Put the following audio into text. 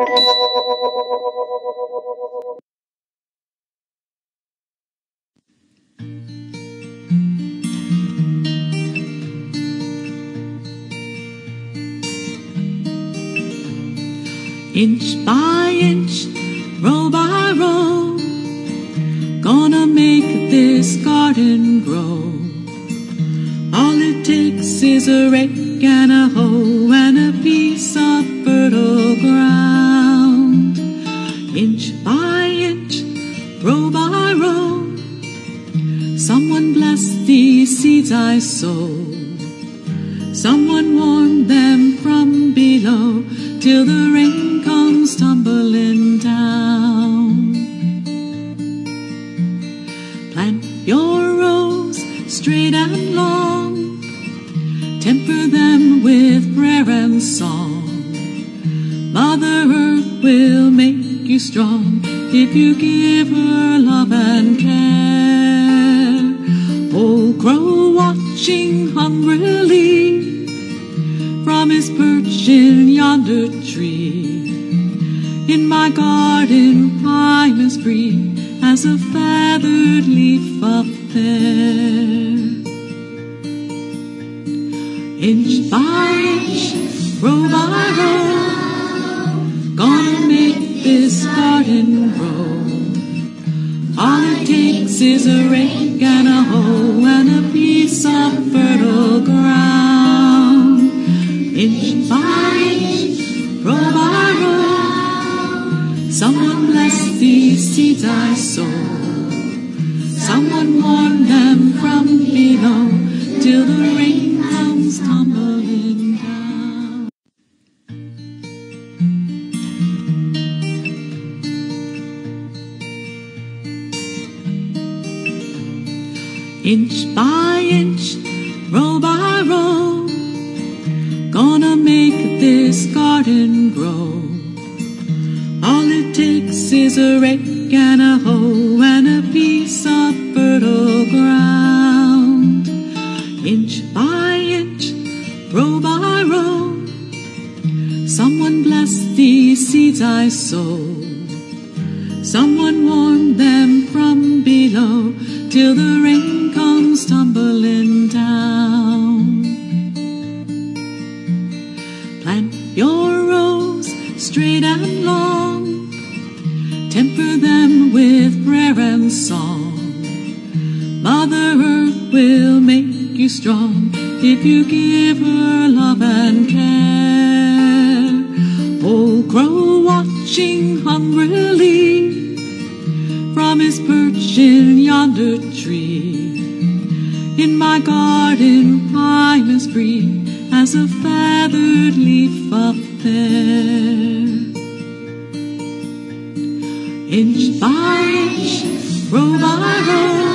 Inch by inch, row by row, gonna make this garden grow. All it takes is a rake and a hoe and a piece of fertile ground. Someone blessed these seeds I sow. Someone warmed them from below till the rain comes tumbling down. Plant your rows straight and long, temper them with prayer and song. Mother Earth will make you strong if you give her love and care. Old crow watching hungrily from his perch in yonder tree. In my garden I'm as free as a feathered leaf up there. Inch by inch, row by row, gonna make this garden grow. Is a rake and a hoe and a piece of fertile ground. Inch by inch, row by row, someone bless these seeds I sow. Someone warn them from below till the rain comes tumbling Inch by inch, row by row, gonna make this garden grow. All it takes is a rake and a hoe and a piece of fertile ground. Inch by inch, row by row, someone bless these seeds I sow. Someone warn them from below till the rain comes tumbling down. Plant your rows straight and long, temper them with prayer and song. Mother Earth will make you strong if you give her love and care. Oh, Old crow watching hungrily from his perch in yonder tree. In my garden I'm as free as a feathered leaf up there. Inch by inch, row by row.